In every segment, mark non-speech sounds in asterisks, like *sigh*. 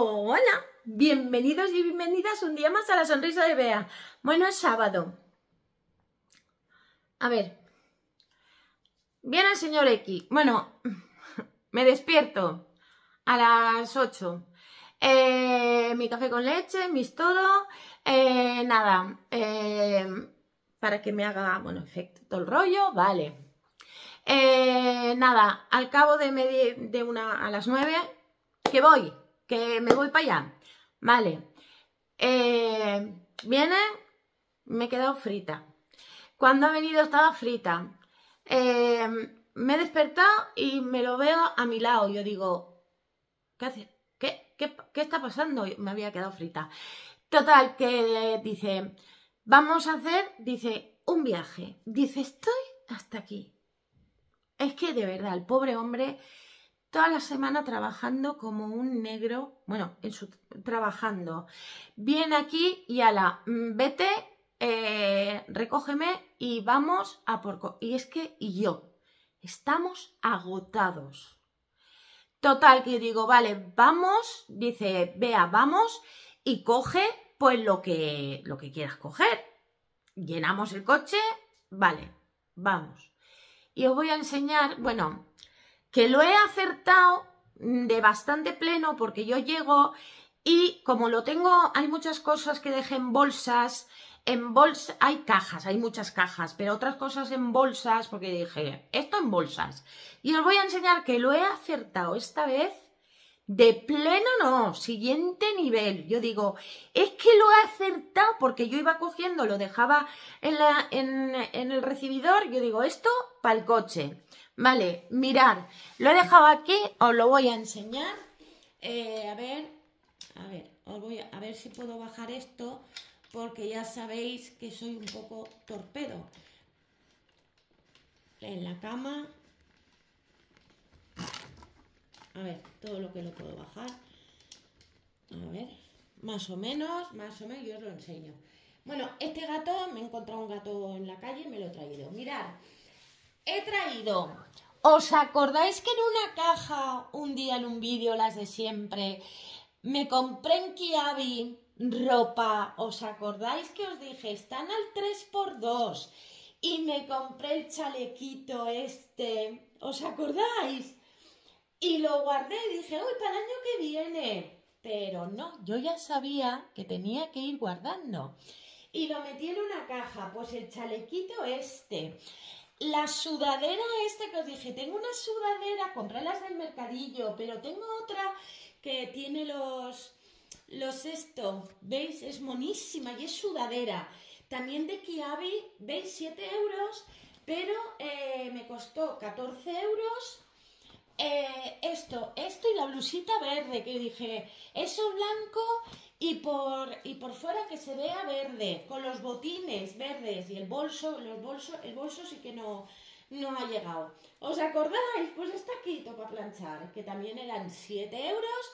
Hola, bienvenidos y bienvenidas un día más a la sonrisa de Bea. Bueno, es sábado. A ver. Viene el señor X. Bueno, *laughs* me despierto a las 8. Eh, mi café con leche, mis todo. Eh, nada. Eh, para que me haga, bueno, efecto todo el rollo. Vale. nada, al cabo de, de una a las 9, que voy que me voy para allá. Vale. Eh, viene, me he quedado frita. Cuando ha venido estaba frita. Eh, me he despertado y me lo veo a mi lado. Yo digo, ¿qué hace? ¿Qué, qué, está pasando? Me había quedado frita. Total, que dice, vamos a hacer, dice, un viaje. Dice, estoy hasta aquí. Es que de verdad, el pobre hombre toda la semana trabajando como un negro, bueno, en su, trabajando. Viene aquí y ala, mm, vete, eh, recógeme y vamos a por... Y es que y yo, estamos agotados. Total, que yo digo, vale, vamos, dice, vea, vamos y coge pues lo que, lo que quieras coger. Llenamos el coche, vale, vamos. Y os voy a enseñar, bueno, que lo he acertado de bastante pleno porque yo llego y como lo tengo, hay muchas cosas que dejé en bolsas, en bolsas, hay cajas, hay muchas cajas, pero otras cosas en bolsas porque dije, esto en bolsas. Y os voy a enseñar que lo he acertado esta vez de pleno no, siguiente nivel. Yo digo, es que lo he acertado porque yo iba cogiendo, lo dejaba en, la, en, en el recibidor, yo digo, esto para el coche. Vale, mirar, lo he dejado aquí, os lo voy a enseñar. Eh, a ver, a ver, os voy a, ver si puedo bajar esto, porque ya sabéis que soy un poco torpedo. En la cama. A ver, todo lo que lo puedo bajar. A ver, más o menos, más o menos, yo os lo enseño. Bueno, este gato, me he encontrado un gato en la calle y me lo he traído. Mirad, he traído. ¿Os acordáis que en una caja, un día en un vídeo, las de siempre, me compré en Kiabi ropa? ¿Os acordáis que os dije, están al 3x2? Y me compré el chalequito este. ¿Os acordáis? Y lo guardé y dije, uy, para el año que viene. Pero no, yo ya sabía que tenía que ir guardando. Y lo metí en una caja, pues el chalequito este, la sudadera esta que os dije, tengo una sudadera, compré las del mercadillo, pero tengo otra que tiene los, los esto, ¿veis? Es monísima y es sudadera. También de Kiabi, ¿veis? 7 euros, pero eh, me costó 14 euros. Eh, esto, esto y la blusita verde, que dije, eso blanco y por, y por fuera que se vea verde, con los botines verdes y el bolso, los el bolso sí que no, no ha llegado. ¿Os acordáis? Pues está aquí para planchar, que también eran 7 euros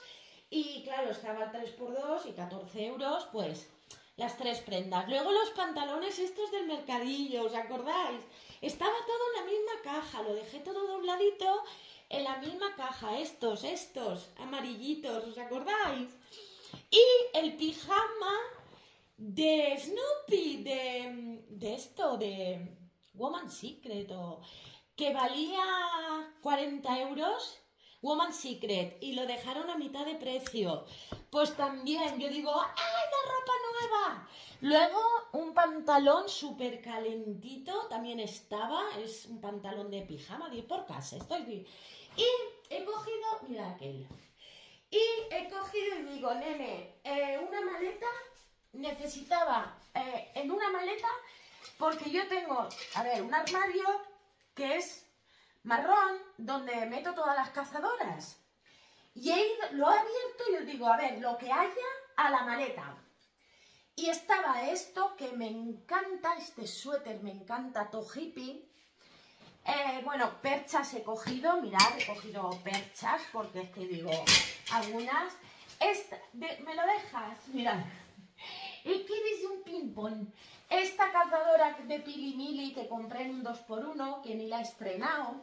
y claro, estaba 3x2 y 14 euros, pues las tres prendas. Luego los pantalones estos del mercadillo, ¿os acordáis? Estaba todo en la misma caja, lo dejé todo dobladito en la misma caja, estos, estos, amarillitos, ¿os acordáis? Y el pijama de Snoopy, de, esto, de Woman Secret, que valía 40 euros. Woman Secret y lo dejaron a mitad de precio. Pues también yo digo, ¡ay, la ropa nueva! Luego un pantalón súper calentito también estaba, es un pantalón de pijama, de por casa, estoy Y he cogido, mira aquel, y he cogido y digo, nene, eh, una maleta, necesitaba eh, en una maleta, porque yo tengo, a ver, un armario que es marrón, donde meto todas las cazadoras. Y he ido, lo he abierto y os digo, a ver, lo que haya a la maleta. Y estaba esto que me encanta, este suéter me encanta, to hippie. Eh, bueno, perchas he cogido, mirad, he cogido perchas porque es que digo, algunas. Esta, ¿Me lo dejas? Mirad. Es que dice un ping-pong. Esta cazadora de Pilimili que compré en un 2x1, que ni la he estrenado.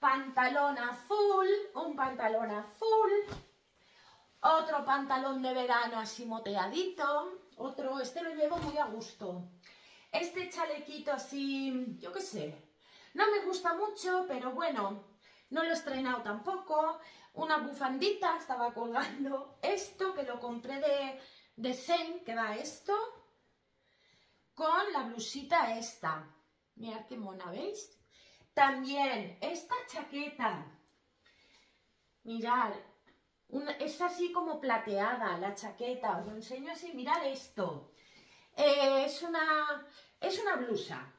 Pantalón azul, un pantalón azul. Otro pantalón de verano así moteadito. Otro, este lo llevo muy a gusto. Este chalequito así, yo qué sé. No me gusta mucho, pero bueno, no lo he estrenado tampoco. Una bufandita estaba colgando. Esto que lo compré de, de Zen, que va esto, con la blusita esta. Mirad qué mona, ¿veis? También esta chaqueta. Mirad, es así como plateada la chaqueta. Os lo enseño así, mirad esto. Eh, es, una, es una blusa.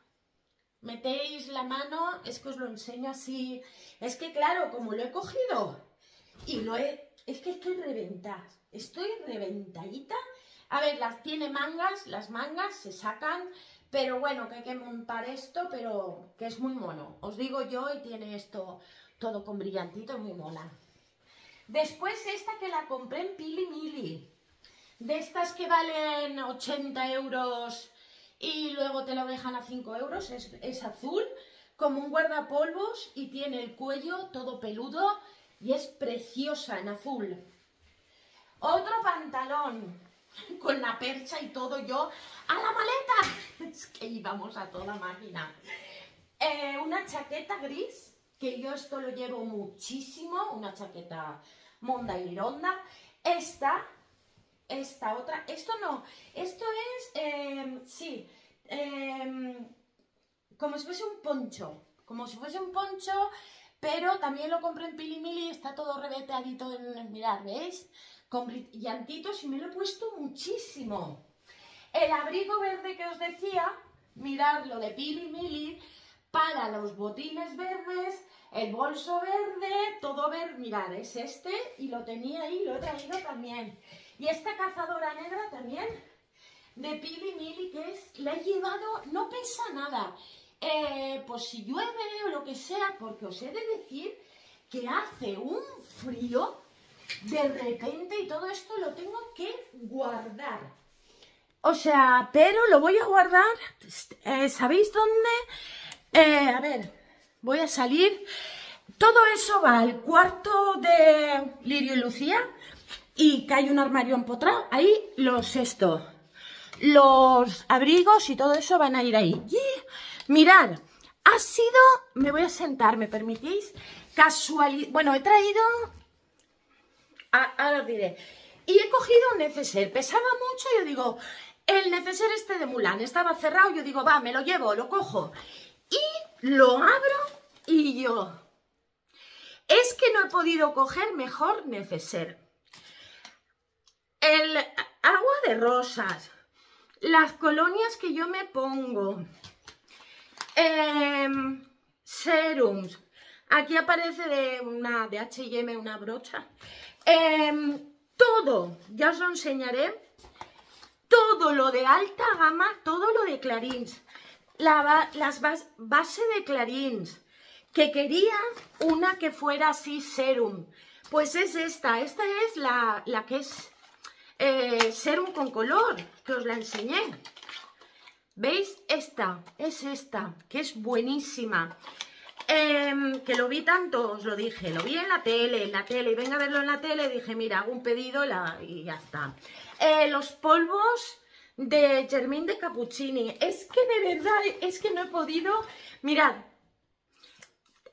Metéis la mano, es que os lo enseño así. Es que claro, como lo he cogido y lo he... Es que estoy reventada. Estoy reventadita. A ver, las tiene mangas, las mangas se sacan, pero bueno, que hay que montar esto, pero que es muy mono. Os digo yo, y tiene esto todo con brillantito, muy mona. Después esta que la compré en Pili Mili. De estas que valen 80 euros y luego te lo dejan a 5 euros. Es, es azul, como un guardapolvos y tiene el cuello todo peludo y es preciosa en azul. Otro pantalón *laughs* con la percha y todo yo a la maleta. *laughs* Es que íbamos a toda máquina. Eh, una chaqueta gris, que yo esto lo llevo muchísimo, una chaqueta monda y lironda. Esta, esta otra, esto no, esto es, em, sí, em, como si fuese un poncho, como si fuese un poncho, pero también lo compré en Pilimili, está todo reveteadito en, mirad, ¿veis? Con brillantitos y me lo he puesto muchísimo. El abrigo verde que os decía, mirad lo de Pilimili, para los botines verdes, el bolso verde, todo verde, mirad, es este, y lo tenía ahí, lo he traído también. Y esta cazadora negra también, de Pilimili, que es, la he llevado, no pesa nada, eh, pues si llueve o lo que sea, porque os he de decir que hace un frío de repente y todo esto lo tengo que guardar. O sea, pero lo voy a guardar, eh, ¿sabéis dónde? Eh, a ver, voy a salir. Todo eso va al cuarto de Lirio y Lucía y que hay un armario empotrado. Ahí los esto, los abrigos y todo eso van a ir ahí. Mirad, ha sido, me voy a sentar, ¿me permitís? Casualidad, bueno, he traído, ahora os diré, y he cogido un neceser, pesaba mucho, yo digo, el neceser este de Mulan estaba cerrado, yo digo, va, me lo llevo, lo cojo, y lo abro y yo, es que no he podido coger mejor neceser. El agua de rosas, las colonias que yo me pongo, Em, serums. Aquí aparece de una de H&M una brocha. Em, todo, ya os lo enseñaré. Todo lo de alta gama, todo lo de Clarins. las base de Clarins. Que quería una que fuera así serum. Pues es esta. Esta es la, la que es eh, serum con color, que os la enseñé. ¿Veis? Esta, es esta, que es buenísima. Em, que lo vi tanto, os lo dije, lo vi en la tele, en la tele, y venga a verlo en la tele, dije, mira, hago un pedido y ya está. Eh, los polvos de Germín de Cappuccini, es que de verdad, es que no he podido, mirad,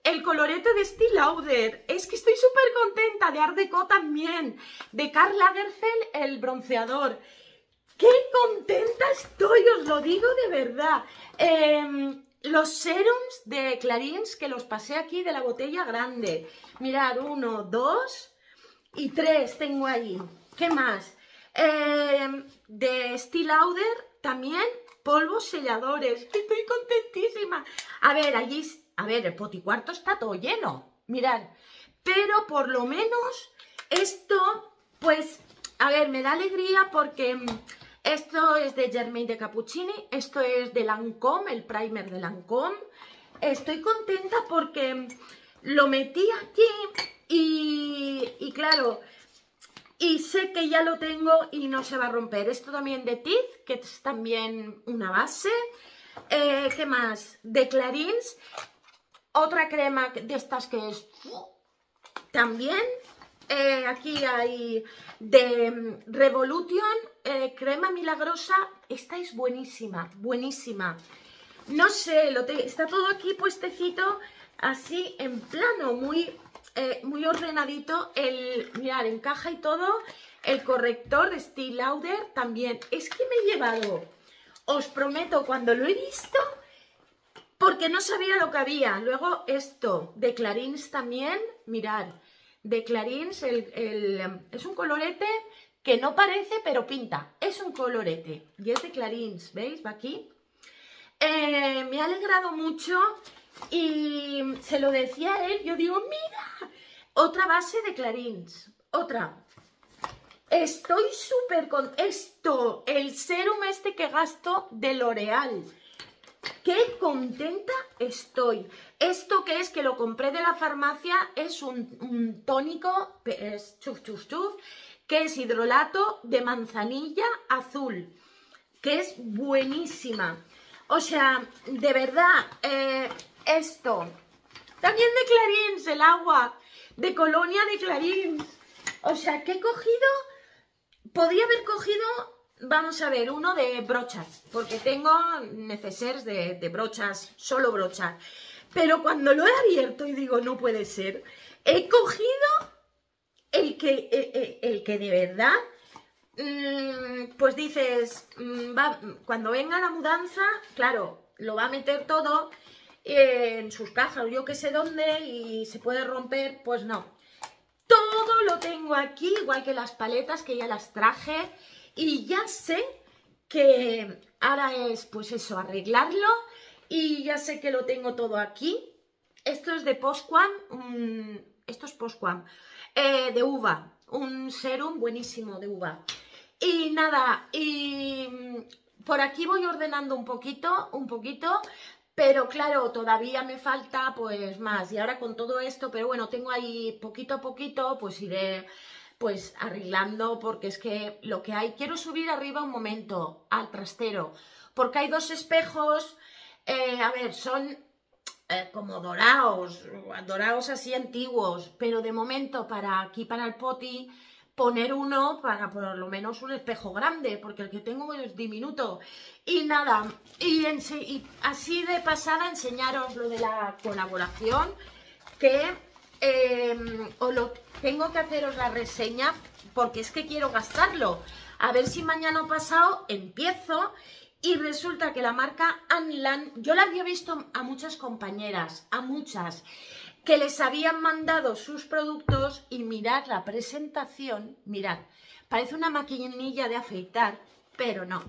el colorete de Steel Lauder, es que estoy súper contenta, de Art Deco también, de Karl Lagerfeld, el bronceador, ¡Qué contenta estoy! Os lo digo de verdad. Em, los serums de Clarins que los pasé aquí de la botella grande. Mirad, uno, dos y tres tengo ahí. ¿Qué más? Em, de Steel Lauder también polvos selladores. Estoy contentísima. A ver, allí, a ver, el poticuarto está todo lleno. Mirad, pero por lo menos esto, pues, a ver, me da alegría porque esto es de Germain de Cappuccini, esto es de Lancôme, el primer de Lancôme. Estoy contenta porque lo metí aquí y, claro, y sé que ya lo tengo y no se va a romper. Esto también de Teeth, que es también una base. Eh, ¿Qué más? De Clarins. Otra crema de estas que es también eh, aquí hay de mm, Revolution, eh, crema milagrosa. Esta es buenísima, buenísima. No sé, lo está todo aquí puestecito así en plano, muy, eh, muy ordenadito. El, mirad, encaja y todo. El corrector de Steel Lauder también. Es que me he llevado, os prometo, cuando lo he visto, porque no sabía lo que había. Luego esto de Clarins también, mirad, de Clarins es un colorete que no parece, pero pinta. Es un colorete y es de Clarins, ¿veis? Va aquí. Eh, me ha alegrado mucho y se lo decía a él, yo digo, mira, otra base de Clarins, otra. Estoy súper con esto, el serum este que gasto de L'Oreal. ¡Qué contenta estoy! Esto que es que lo compré de la farmacia es un, tónico, chuf chuf chuf, que es hidrolato de manzanilla azul, que es buenísima. O sea, de verdad, eh, esto. También de Clarins, el agua, de Colonia de Clarins. O sea, que he cogido, podría haber cogido vamos a ver, uno de brochas, porque tengo necesarios de, brochas, solo brochas. Pero cuando lo he abierto y digo, no puede ser, he cogido el que, el, que de verdad, mm, pues dices, mm, cuando venga la mudanza, claro, lo va a meter todo en sus cajas, yo que sé dónde, y se puede romper, pues no. Todo lo tengo aquí, igual que las paletas que ya las traje, y ya sé que ahora es, pues eso, arreglarlo. Y ya sé que lo tengo todo aquí. Esto es de Postquam. esto es Postquam. Eh, de uva. Un serum buenísimo de uva. Y nada, y mm, por aquí voy ordenando un poquito, un poquito. Pero claro, todavía me falta pues más. Y ahora con todo esto, pero bueno, tengo ahí poquito a poquito, pues iré pues arreglando, porque es que lo que hay, quiero subir arriba un momento al trastero, porque hay dos espejos, eh, a ver, son eh, como dorados, dorados así antiguos, pero de momento para aquí, para el poti, poner uno para por lo menos un espejo grande, porque el que tengo es diminuto. Y nada, y, y así de pasada enseñaros lo de la colaboración, que o lo tengo que haceros la reseña porque es que quiero gastarlo. A ver si mañana pasado empiezo y resulta que la marca Anlan, yo la había visto a muchas compañeras, a muchas, que les habían mandado sus productos y mirad la presentación, mirad, parece una maquinilla de afeitar, pero no.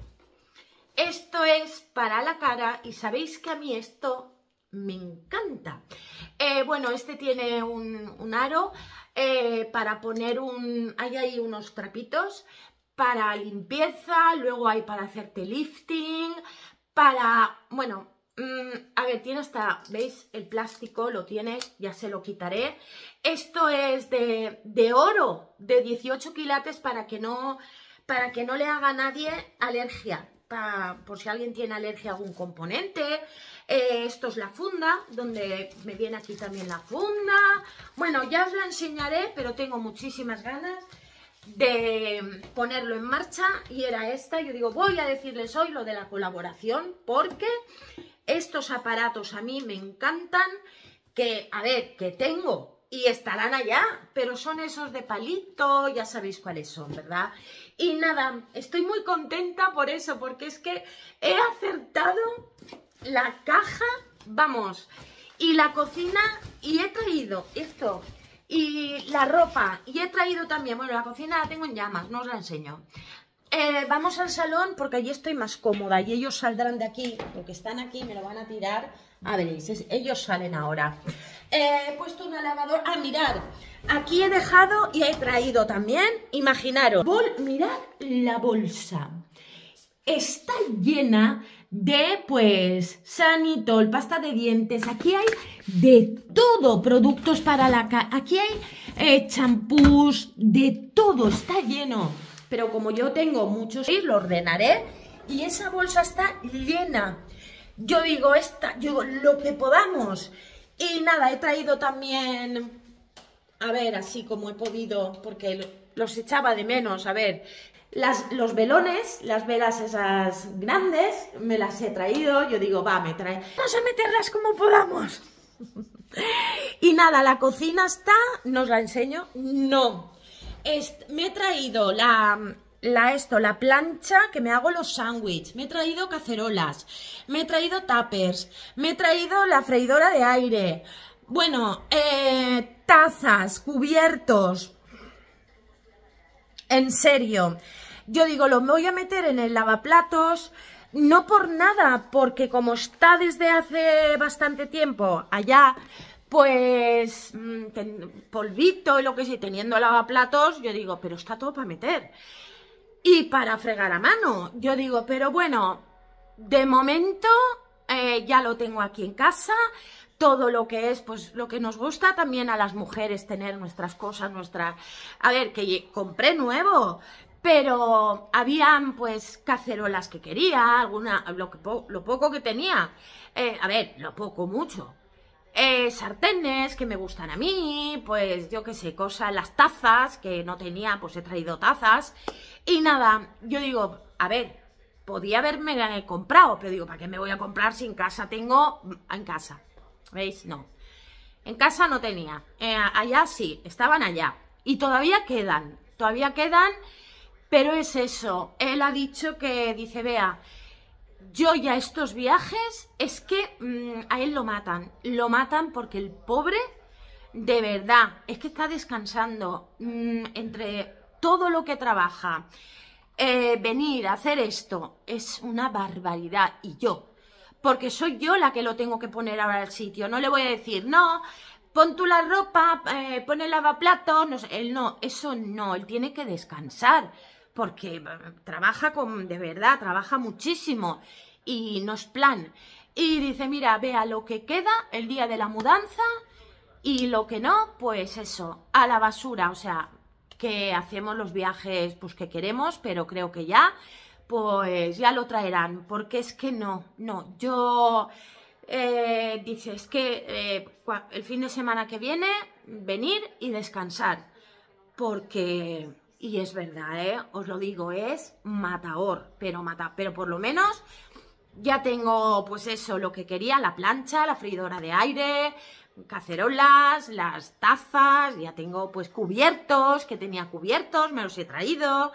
Esto es para la cara y sabéis que a mí esto me encanta. Eh, bueno, este tiene un, aro eh, para poner un... Hay ahí unos trapitos para limpieza, luego hay para hacerte lifting, para... Bueno, mm, a ver, tiene hasta... ¿Veis? El plástico lo tiene, ya se lo quitaré. Esto es de, de oro, de 18 quilates para que no para que no le haga a nadie alergia por si alguien tiene alergia a algún componente. Eh, esto es la funda, donde me viene aquí también la funda. Bueno, ya os la enseñaré, pero tengo muchísimas ganas de ponerlo en marcha y era esta. Yo digo, voy a decirles hoy lo de la colaboración porque estos aparatos a mí me encantan, que, a ver, que tengo y estarán allá, pero son esos de palito, ya sabéis cuáles son, ¿verdad? Y nada, estoy muy contenta por eso, porque es que he acertado la caja, vamos, y la cocina, y he traído esto, y la ropa, y he traído también, bueno, la cocina la tengo en llamas, no os la enseño. Eh, vamos al salón porque allí estoy más cómoda y ellos saldrán de aquí, porque están aquí, me lo van a tirar. A veréis, ellos salen ahora. Eh, he puesto una lavadora. Ah, mirad, aquí he dejado y he traído también, imaginaros, bol, mirad la bolsa. Está llena de, pues, sanitol, pasta de dientes. Aquí hay de todo, productos para la cara. Aquí hay eh, champús, de todo, está lleno. Pero como yo tengo muchos, lo ordenaré y esa bolsa está llena. Yo digo, esta, yo lo que podamos. Y nada, he traído también a ver, así como he podido, porque los echaba de menos, a ver, las, los velones, las velas esas grandes, me las he traído, yo digo, va, me trae, vamos a meterlas como podamos. *laughs* y nada, la cocina está, ¿no os la enseño? No. Me he traído la, la esto, la plancha que me hago los sándwiches, me he traído cacerolas, me he traído tuppers, me he traído la freidora de aire, bueno, eh, tazas, cubiertos, en serio, yo digo, lo voy a meter en el lavaplatos, no por nada, porque como está desde hace bastante tiempo allá, pues mm, polvito y lo que sea, teniendo lavaplatos, yo digo, pero está todo para meter. Y para fregar a mano, yo digo, pero bueno, de momento eh, ya lo tengo aquí en casa, todo lo que es, pues lo que nos gusta también a las mujeres tener nuestras cosas, nuestras... A ver, que compré nuevo, pero habían pues cacerolas que quería, alguna, lo, lo poco que tenía, eh, a ver, lo poco, mucho, eh, sartenes que me gustan a mí, pues yo qué sé, cosas, las tazas que no tenía, pues he traído tazas, y nada, yo digo, a ver, podía haberme comprado, pero digo, ¿para qué me voy a comprar si en casa tengo, en casa, ¿veis? No, en casa no tenía, eh, allá sí, estaban allá, y todavía quedan, todavía quedan, pero es eso, él ha dicho que, dice, vea, yo ya estos viajes es que mm, a él lo matan, lo matan porque el pobre, de verdad, es que está descansando mm, entre todo lo que trabaja, eh, venir a hacer esto, es una barbaridad, y yo, porque soy yo la que lo tengo que poner ahora al sitio, no le voy a decir, no, pon tú la ropa, eh, pon el lavaplato, no sé, él no, eso no, él tiene que descansar, porque eh, trabaja con, de verdad, trabaja muchísimo y no es plan. Y dice, mira, vea lo que queda el día de la mudanza y lo que no, pues eso, a la basura, o sea, que hacemos los viajes pues que queremos, pero creo que ya, pues ya lo traerán, porque es que no, no, yo, eh, dice, es que eh, el fin de semana que viene, venir y descansar, porque y es verdad, ¿eh? os lo digo, es matador, pero mata, pero por lo menos ya tengo, pues eso, lo que quería, la plancha, la freidora de aire, cacerolas, las tazas, ya tengo pues cubiertos, que tenía cubiertos, me los he traído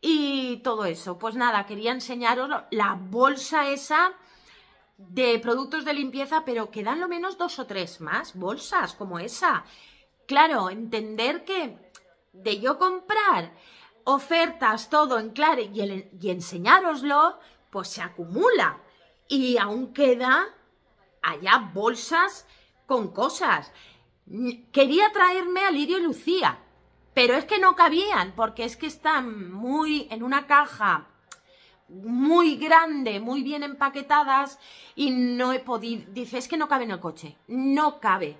y todo eso. Pues nada, quería enseñaros la bolsa esa de productos de limpieza, pero quedan lo menos dos o tres más bolsas como esa. Claro, entender que de yo comprar ofertas, todo en claro y, y enseñároslo, pues se acumula. Y aún queda allá bolsas con cosas. Quería traerme a Lirio y Lucía, pero es que no cabían, porque es que están muy en una caja muy grande, muy bien empaquetadas y no he podido, dice, es que no cabe en el coche, no cabe.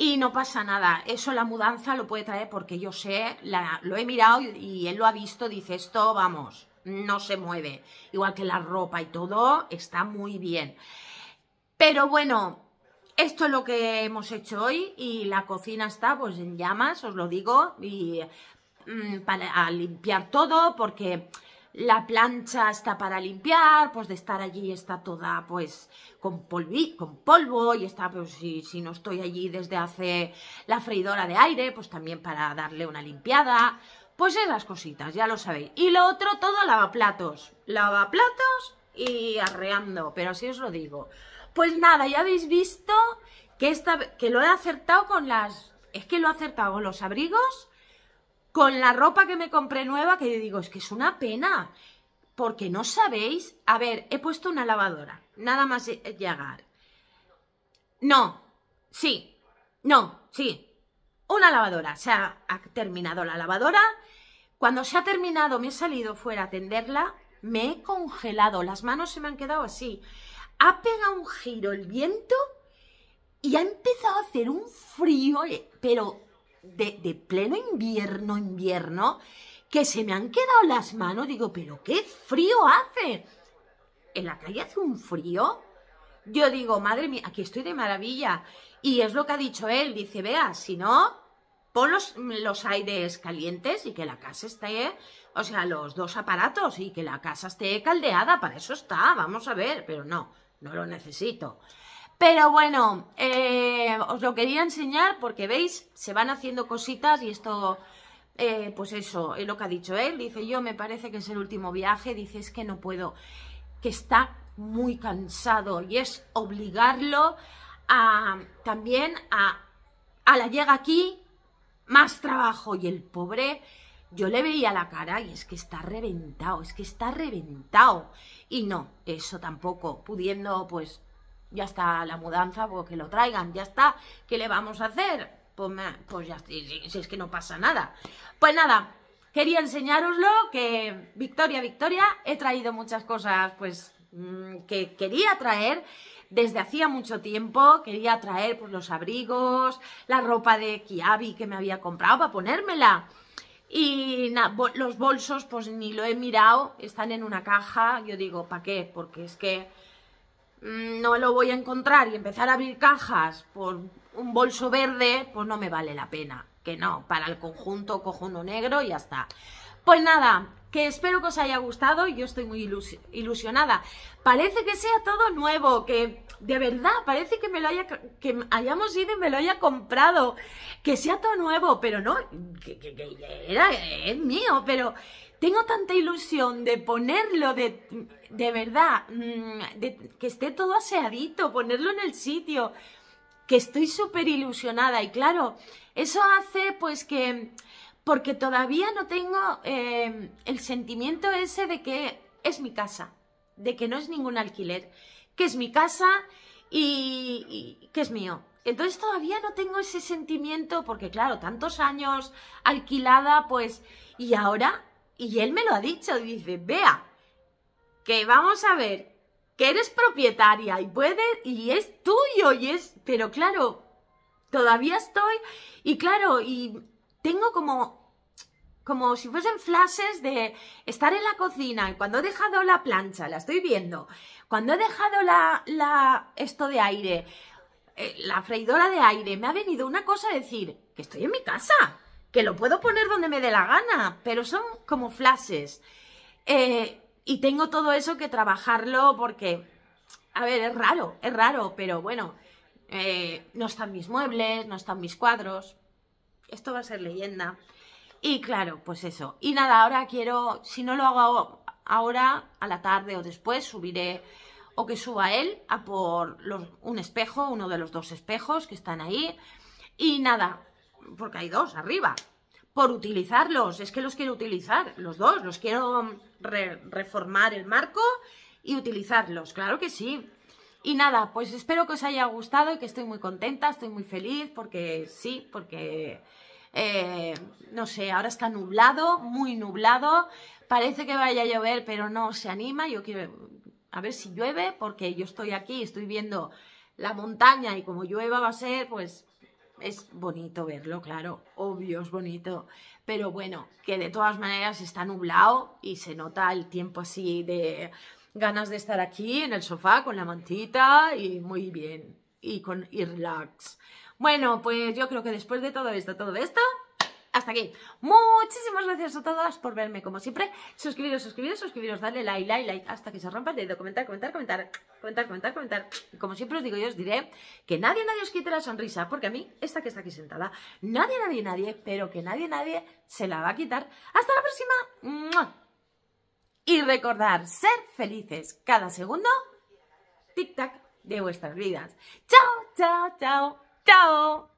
Y no pasa nada, eso la mudanza lo puede traer porque yo sé, lo he mirado y, él lo ha visto, dice esto, vamos, no se mueve. Igual que la ropa y todo, está muy bien. Pero bueno, esto es lo que hemos hecho hoy y la cocina está pues en llamas, os lo digo, y mm, para limpiar todo porque la plancha está para limpiar, pues de estar allí está toda pues con, con polvo y está pues si, si, no estoy allí desde hace la freidora de aire, pues también para darle una limpiada, pues esas cositas, ya lo sabéis. Y lo otro, todo lavaplatos, lavaplatos y arreando, pero así os lo digo. Pues nada, ya habéis visto que, esta, que lo he acertado con las... Es que lo he acertado con los abrigos con la ropa que me compré nueva, que digo, es que es una pena. Porque no sabéis. A ver, he puesto una lavadora. Nada más llegar. No. Sí. No. Sí. Una lavadora. Se ha, terminado la lavadora. Cuando se ha terminado, me he salido fuera a tenderla. Me he congelado. Las manos se me han quedado así. Ha pegado un giro el viento y ha empezado a hacer un frío, eh, pero de, pleno invierno, invierno, que se me han quedado las manos, digo, pero qué frío hace. En la calle hace un frío. Yo digo, madre mía, aquí estoy de maravilla. Y es lo que ha dicho él, dice, vea, si no, pon los, los aires calientes y que la casa esté, o sea, los dos aparatos y que la casa esté caldeada, para eso está, vamos a ver, pero no, no lo necesito. Pero bueno, eh, os lo quería enseñar porque veis, se van haciendo cositas y esto, eh, pues eso, es lo que ha dicho él. Dice, yo me parece que es el último viaje, dice, es que no puedo, que está muy cansado y es obligarlo a también a, a la llega aquí, más trabajo y el pobre yo le veía la cara y es que está reventado, es que está reventado. Y no, eso tampoco, pudiendo pues ya está la mudanza, pues que lo traigan, ya está, ¿qué le vamos a hacer? Pues, pues ya, si, si, es que no pasa nada. Pues nada, quería enseñároslo, que Victoria, Victoria, he traído muchas cosas, pues, mm, que quería traer desde hacía mucho tiempo, quería traer pues los abrigos, la ropa de Kiabi que me había comprado para ponérmela. Y los bolsos, pues ni lo he mirado, están en una caja. Yo digo, ¿para qué? Porque es que no lo voy a encontrar y empezar a abrir cajas por un bolso verde, pues no me vale la pena. Que no, para el conjunto cojo uno negro y ya está. Pues nada, que espero que os haya gustado y yo estoy muy ilusionada. Parece que sea todo nuevo, que de verdad parece que me lo haya que hayamos ido y me lo haya comprado, que sea todo nuevo, pero no, que, era es mío, pero tengo tanta ilusión de ponerlo de, de verdad, mm, de, que esté todo aseadito, ponerlo en el sitio, que estoy súper ilusionada y claro, eso hace pues que, porque todavía no tengo eh, el sentimiento ese de que es mi casa, de que no es ningún alquiler, que es mi casa y, y que es mío. Entonces todavía no tengo ese sentimiento porque claro, tantos años alquilada pues y ahora y él me lo ha dicho, dice, vea, que vamos a ver, que eres propietaria y puede, y es tuyo, y es, pero claro, todavía estoy, y claro, y tengo como, como si fuesen flashes de estar en la cocina, y cuando he dejado la plancha, la estoy viendo, cuando he dejado la, la, esto de aire, eh, la freidora de aire, me ha venido una cosa a decir, que estoy en mi casa, que lo puedo poner donde me dé la gana, pero son como flashes. Eh, y tengo todo eso que trabajarlo porque, a ver, es raro, es raro, pero bueno, eh, no están mis muebles, no están mis cuadros. Esto va a ser leyenda. Y claro, pues eso. Y nada, ahora quiero, si no lo hago ahora, a la tarde o después, subiré o que suba él a por un espejo, uno de los dos espejos que están ahí. Y nada, porque hay dos arriba, por utilizarlos, es que los quiero utilizar, los dos, los quiero reformar el marco y utilizarlos, claro que sí. Y nada, pues espero que os haya gustado y que estoy muy contenta, estoy muy feliz porque sí, porque eh, no sé, ahora está nublado, muy nublado, parece que vaya a llover, pero no se anima, yo quiero a ver si llueve porque yo estoy aquí, estoy viendo la montaña y como llueva va a ser, pues es bonito verlo, claro, obvio, es bonito, pero bueno, que de todas maneras está nublado y se nota el tiempo así de ganas de estar aquí en el sofá con la mantita y muy bien, y con y relax. Bueno, pues yo creo que después de todo esto, todo esto, hasta aquí. Muchísimas gracias a todas por verme, como siempre. Suscribiros, suscribiros, suscribiros, darle like, like, like, hasta que se rompa el dedo. Comentar, comentar, comentar, comentar, comentar, comentar. Como siempre os digo, yo os diré que nadie, nadie os quite la sonrisa, porque a mí, esta que está aquí sentada, nadie, nadie, nadie, pero que nadie, nadie se la va a quitar. Hasta la próxima. Y recordar ser felices cada segundo, tic-tac, de vuestras vidas. Chao, chao, chao, chao.